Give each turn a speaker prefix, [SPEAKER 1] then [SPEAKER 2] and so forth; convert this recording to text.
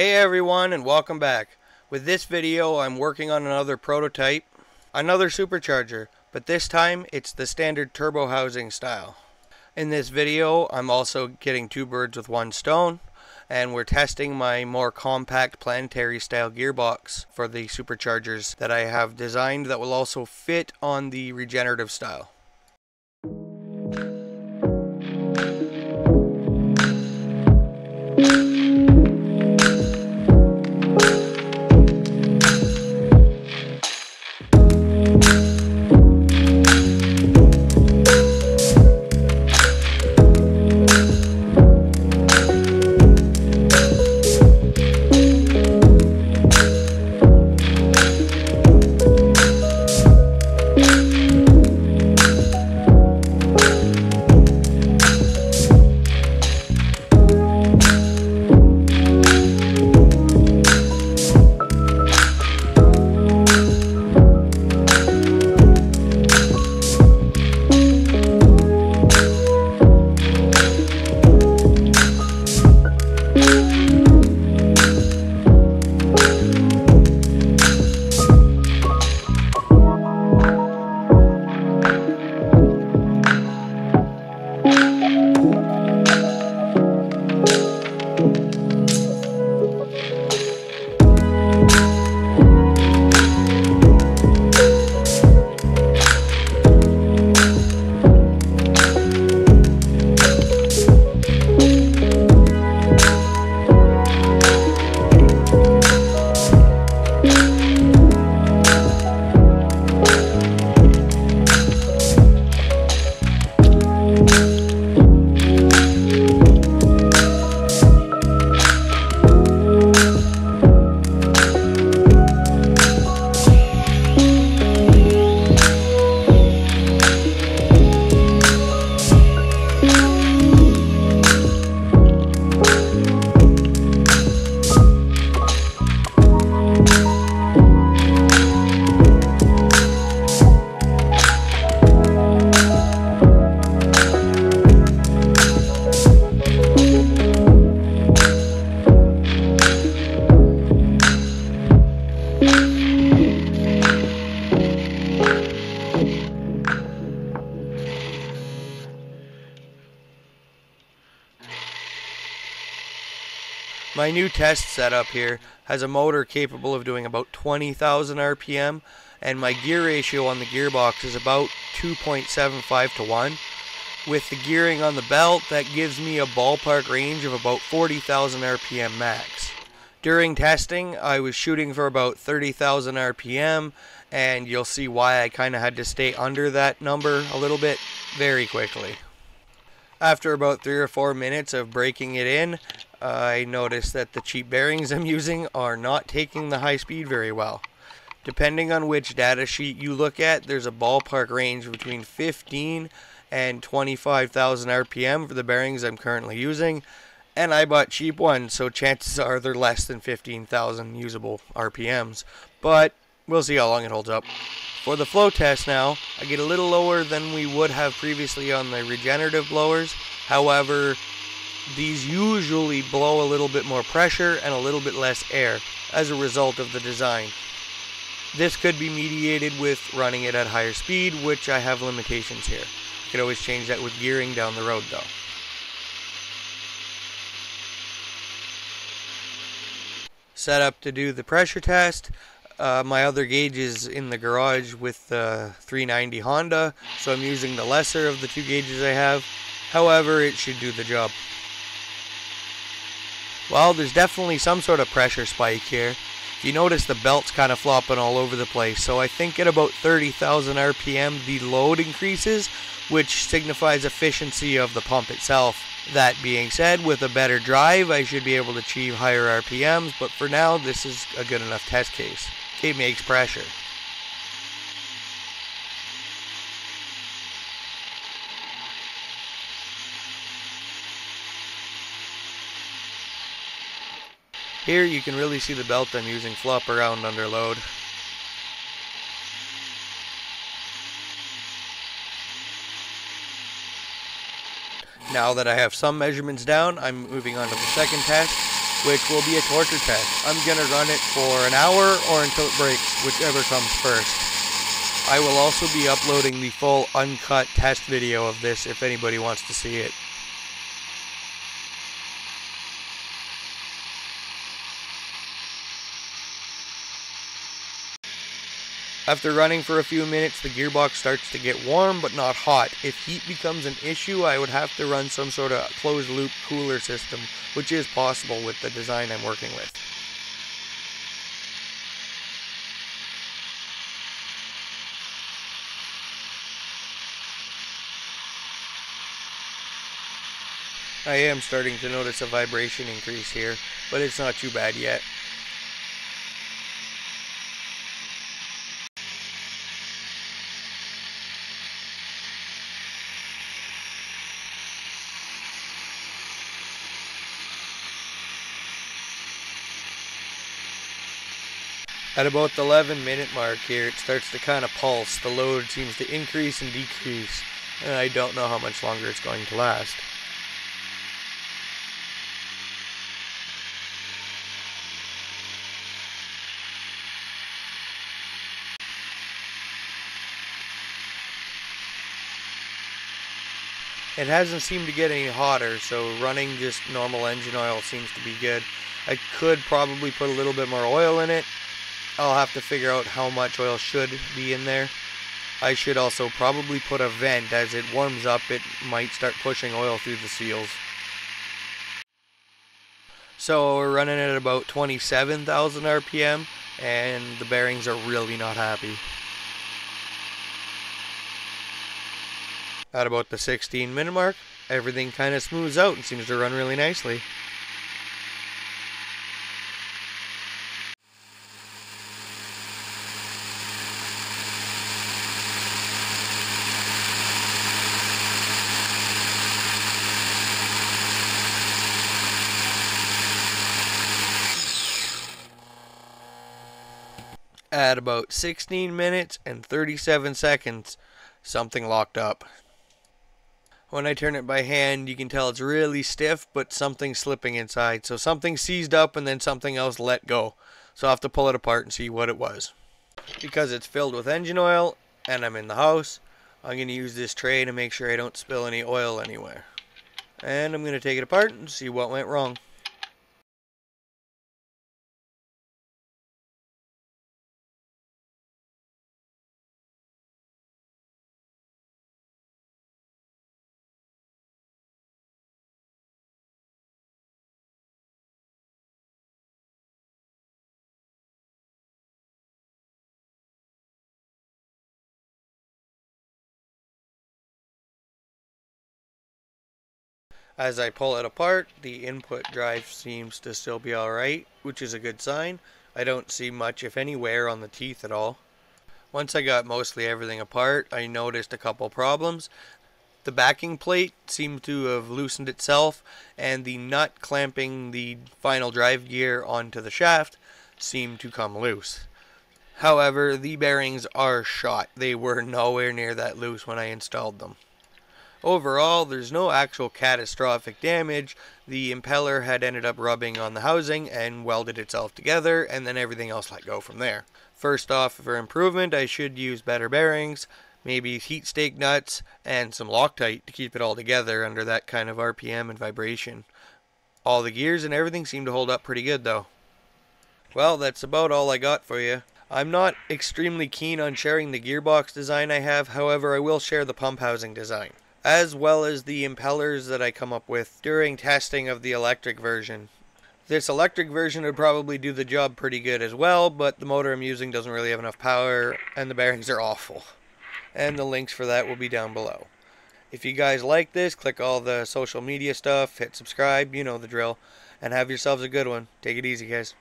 [SPEAKER 1] Hey everyone and welcome back. With this video I'm working on another prototype, another supercharger, but this time it's the standard turbo housing style. In this video I'm also getting two birds with one stone and we're testing my more compact planetary style gearbox for the superchargers that I have designed that will also fit on the regenerative style. My new test setup here has a motor capable of doing about 20,000 RPM and my gear ratio on the gearbox is about 2.75 to 1. With the gearing on the belt, that gives me a ballpark range of about 40,000 RPM max. During testing, I was shooting for about 30,000 RPM and you'll see why I kind of had to stay under that number a little bit very quickly. After about three or four minutes of breaking it in, I noticed that the cheap bearings I'm using are not taking the high speed very well. Depending on which data sheet you look at, there's a ballpark range between 15 and 25,000 RPM for the bearings I'm currently using. And I bought cheap ones, so chances are they're less than 15,000 usable RPMs. But we'll see how long it holds up. For the flow test now, I get a little lower than we would have previously on the regenerative blowers. However, these usually blow a little bit more pressure and a little bit less air as a result of the design. This could be mediated with running it at higher speed, which I have limitations here. I could always change that with gearing down the road though. Set up to do the pressure test. Uh, my other gauge is in the garage with the 390 Honda, so I'm using the lesser of the two gauges I have. However, it should do the job. Well, there's definitely some sort of pressure spike here. You notice the belt's kind of flopping all over the place, so I think at about 30,000 RPM the load increases, which signifies efficiency of the pump itself. That being said, with a better drive, I should be able to achieve higher RPMs, but for now, this is a good enough test case. It makes pressure. Here you can really see the belt I'm using flop around under load. Now that I have some measurements down, I'm moving on to the second test. which will be a torture test. I'm going to run it for an hour or until it breaks, whichever comes first. I will also be uploading the full uncut test video of this if anybody wants to see it. After running for a few minutes, the gearbox starts to get warm but not hot. If heat becomes an issue, I would have to run some sort of closed loop cooler system, which is possible with the design I'm working with. I am starting to notice a vibration increase here, but it's not too bad yet. At about the 11 minute mark here, it starts to kind of pulse. The load seems to increase and decrease, and I don't know how much longer it's going to last. It hasn't seemed to get any hotter, so running just normal engine oil seems to be good. I could probably put a little bit more oil in it, I'll have to figure out how much oil should be in there. I should also probably put a vent as it warms up it might start pushing oil through the seals. So we're running at about 27,000 RPM and the bearings are really not happy. At about the 16 minute mark, everything kind of smooths out and seems to run really nicely. At about 16 minutes and 37 seconds, something locked up. When I turn it by hand, you can tell it's really stiff, but something's slipping inside. So something seized up and then something else let go. So I'll have to pull it apart and see what it was. Because it's filled with engine oil and I'm in the house, I'm going to use this tray to make sure I don't spill any oil anywhere. And I'm going to take it apart and see what went wrong. As I pull it apart, the input drive seems to still be alright, which is a good sign. I don't see much, if any, wear on the teeth at all. Once I got mostly everything apart, I noticed a couple problems. The backing plate seemed to have loosened itself, and the nut clamping the final drive gear onto the shaft seemed to come loose. However, the bearings are shot. They were nowhere near that loose when I installed them. Overall, there's no actual catastrophic damage. The impeller had ended up rubbing on the housing and welded itself together, and then everything else let go from there. First off, for improvement, I should use better bearings, maybe heat stake nuts, and some Loctite to keep it all together under that kind of RPM and vibration. All the gears and everything seem to hold up pretty good though. Well, that's about all I got for you. I'm not extremely keen on sharing the gearbox design I have, however I will share the pump housing design as well as the impellers that I come up with during testing of the electric version. This electric version would probably do the job pretty good as well, but the motor I'm using doesn't really have enough power and the bearings are awful. And the links for that will be down below. If you guys like this, click all the social media stuff, hit subscribe, you know the drill, and have yourselves a good one. Take it easy, guys.